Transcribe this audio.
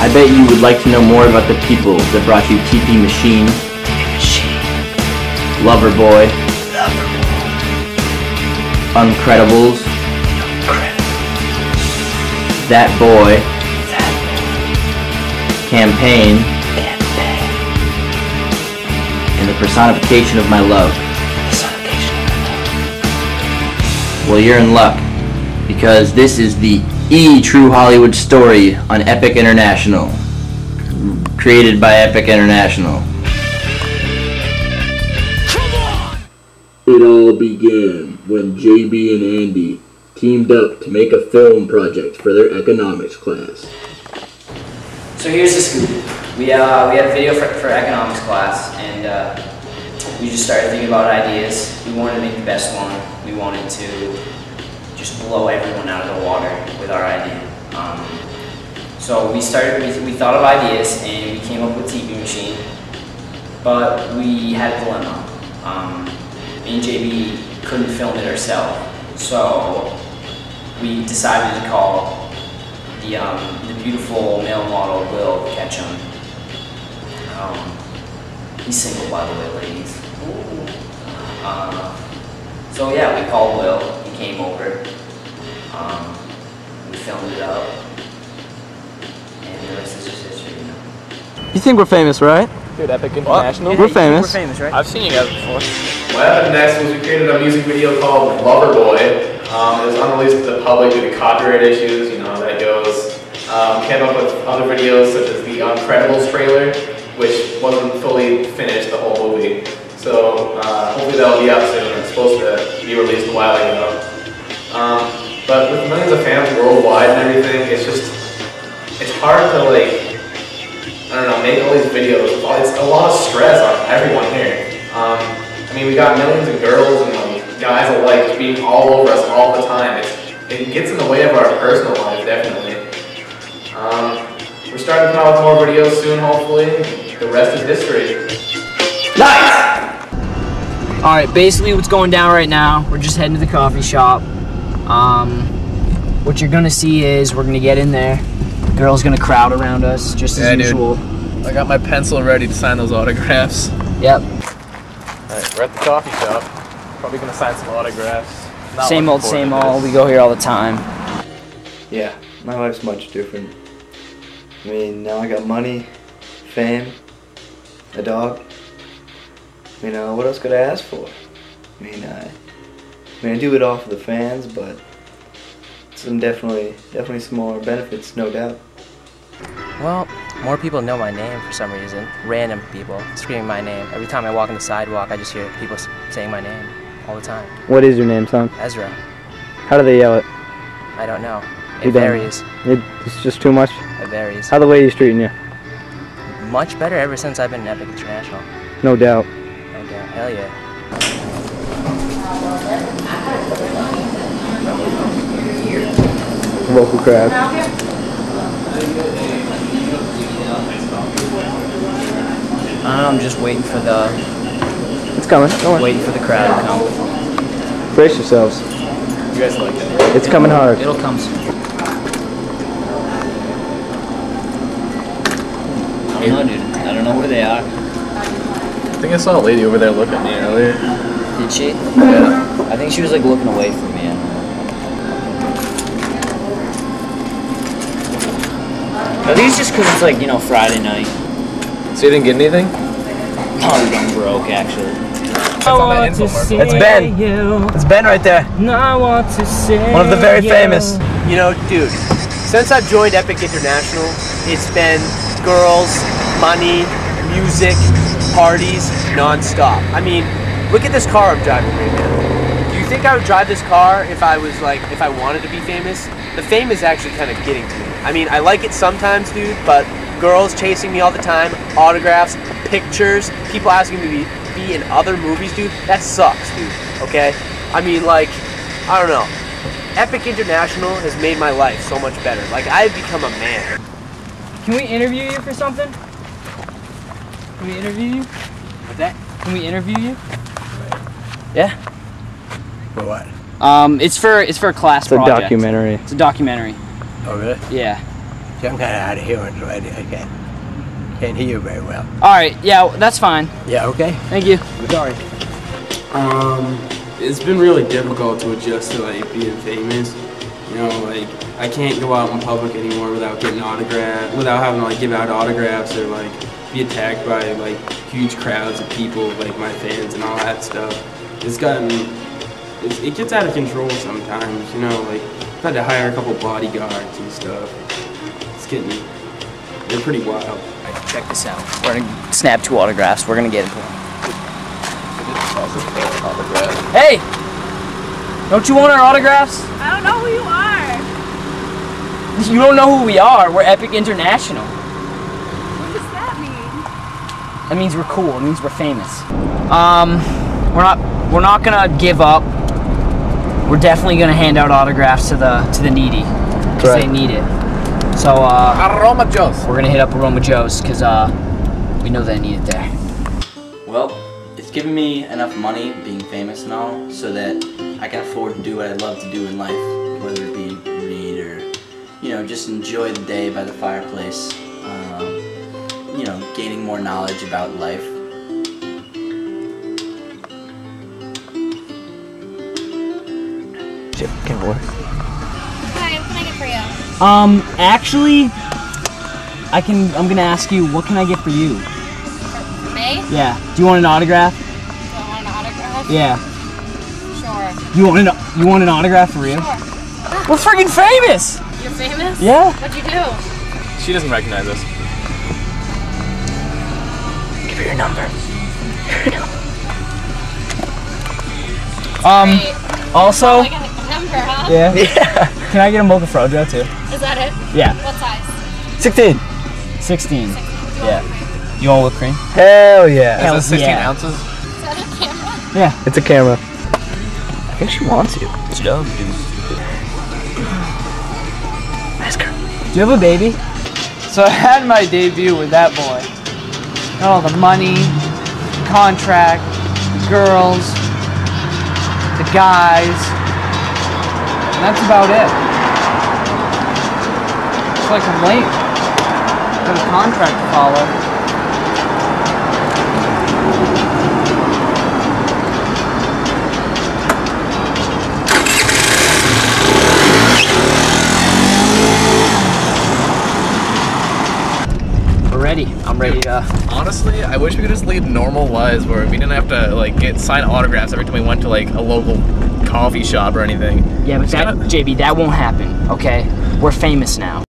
I bet you would like to know more about the people that brought you TP Machine, Lover Loverboy, Uncredibles, That Boy, Campaign, and the personification of my love. Well, you're in luck because this is the E True Hollywood Story on Epic International, created by Epic International. It all began when JB and Andy teamed up to make a film project for their economics class. So here's the scoop. We, uh, we had a video for, for economics class, and uh, we just started thinking about ideas. We wanted to make the best one. We wanted to just blow everyone out of the water with our idea. Um, so we started, we, we thought of ideas, and we came up with TV Machine, but we had a dilemma. Um, me and JB couldn't film it ourselves, so we decided to call the, um, the beautiful male model Will Ketcham. Um, he's single, by the way, ladies. Uh, so yeah, we called Will. He came over. Um, we filmed it up, and the rest is just history. You know. You think we're famous, right? Dude, Epic International. We're famous. We're famous, right? I've seen you guys before. What happened next was we created a music video called Loverboy. Um, it was unreleased to the public due to copyright issues, you know how that goes. Um, came up with other videos such as the Uncredibles trailer, which wasn't fully finished, the whole movie. So uh, hopefully that'll be out soon. It's supposed to be released a while ago. Um, but with millions of fans worldwide and everything, it's just, it's hard to like, I don't know, make all these videos. It's a lot of stress on everyone here. Um, I mean, we got millions of girls and like, guys alike being all over us all the time. It's, it gets in the way of our personal lives, definitely. Um, we're starting to come out with more videos soon, hopefully. The rest is history. Nice! All right, basically what's going down right now, we're just heading to the coffee shop. Um, what you're gonna see is we're gonna get in there. The girl's gonna crowd around us, just as Yeah, dude. usual. I got my pencil ready to sign those autographs. Yep. Alright, we're at the coffee shop. Probably gonna sign some autographs. Not same old, same old. We go here all the time. Yeah, my life's much different. I mean, now I got money, fame, a dog. You know, what else could I ask for? I mean, I, I mean, I do it all for the fans, but some definitely, definitely some more benefits, no doubt. Well, more people know my name for some reason. Random people screaming my name. Every time I walk on the sidewalk, I just hear people saying my name all the time. What is your name, son? Ezra. How do they yell it? I don't know. It don't varies. It, it's just too much. It varies. How the ladies treating you? Much better ever since I've been in Epic International. No doubt. No doubt. Hell yeah. Local crowd. I don't know, I'm just waiting for the It's coming. Go on. waiting for the crowd to come. Brace yourselves. You guys like it? It's coming hard. It'll come soon. I don't know, dude. I don't know where they are. I think I saw a lady over there looking at me earlier. Did she? Yeah. I think she was like looking away from me. I don't know. Think it's just because it's like, you know, Friday night. So you didn't get anything? Oh, I'm broke, actually. It's Ben. It's Ben right there. One of the very famous. You know, dude, since I've joined Epic International, it's been girls, money, music, parties, nonstop. I mean, look at this car I'm driving right now. Do you think I would drive this car if I was like, if I wanted to be famous? The fame is actually kind of getting to me. I mean, I like it sometimes, dude, but girls chasing me all the time, autographs, pictures, people asking me to be, be in other movies, dude, that sucks, dude, okay? I mean, like, I don't know. Epic International has made my life so much better. Like, I've become a man. Can we interview you for something? Can we interview you? What's that? Can we interview you? Yeah. For what? Um, it's for it's for a class It's a documentary. It's a documentary. Oh, really? Yeah. See, I'm kind of out of hearing, so I, I can't, can't hear you very well. All right, yeah, that's fine. Yeah, okay. Thank you. Sorry. Um, it's been really difficult to adjust to like being famous. You know, like I can't go out in public anymore without getting autograph, without having to like give out autographs or like be attacked by like huge crowds of people, like my fans and all that stuff. It's gotten, it's, it gets out of control sometimes. You know, like I've had to hire a couple bodyguards and stuff. It's getting, they're pretty wild. All right, check this out. We're gonna snap two autographs. We're gonna get into them. Hey! Don't you want our autographs? I don't know who you are. You don't know who we are. We're Epic International. What does that mean? That means we're cool. It means we're famous. Um, we're not we're not gonna give up. We're definitely gonna hand out autographs to the to the needy because they need it. So uh, Aroma Joe's. we're gonna hit up Aroma Joe's because uh, we know they need it there. Well, it's given me enough money being famous and all so that I can afford to do what I love to do in life, whether it be read or, you know, just enjoy the day by the fireplace. Um, you know, gaining more knowledge about life. Chip, can't work. Hi, what can I get for you? Um, actually, I can. I'm gonna ask you, what can I get for you? For me? Yeah. Do you want an autograph? Do I want an autograph? Yeah. Sure. You want an You want an autograph for real? We're freaking famous. You're famous? Yeah. What'd you do? She doesn't recognize us. Give her your number. Um. Great. Also. I got a number, huh? Yeah. Yeah. Can I get a mocha frojo too? Is that it? Yeah. What size? 16. 16. Yeah. You want whipped cream? Hell yeah. Hell Is this 16 yeah. ounces? Is that a camera? Yeah. It's a camera. I think she wants you. She does. Ask her. Do you have a baby? So I had my debut with that boy. Got all the money, the contract, the girls, the guys. And that's about it. It's like I'm late. Got a contract to follow. We're ready. I'm ready to. Honestly, I wish we could just lead normal lives where we didn't have to like get sign autographs every time we went to like a local coffee shop or anything. Yeah, but that, kinda- JB, that won't happen. Okay, we're famous now.